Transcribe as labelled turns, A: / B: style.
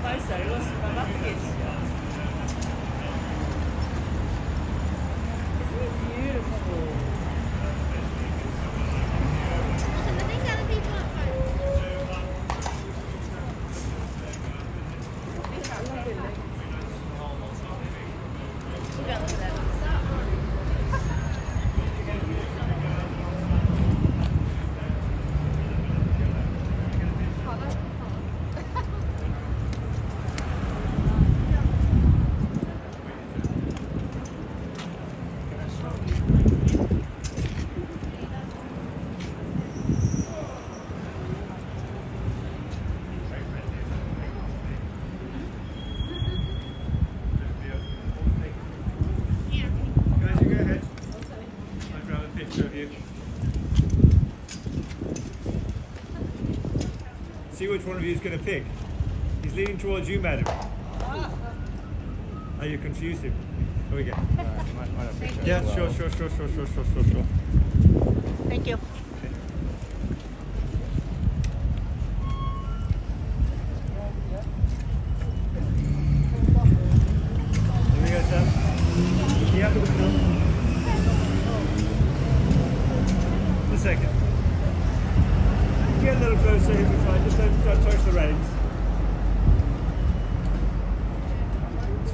A: closer, it was from up.
B: see which one of you is going to pick. He's leaning towards you, madam. Are you confused him? Here we go. Uh, might, might yeah, sure, well. sure, sure, sure, sure, sure, sure, sure.
A: Thank you.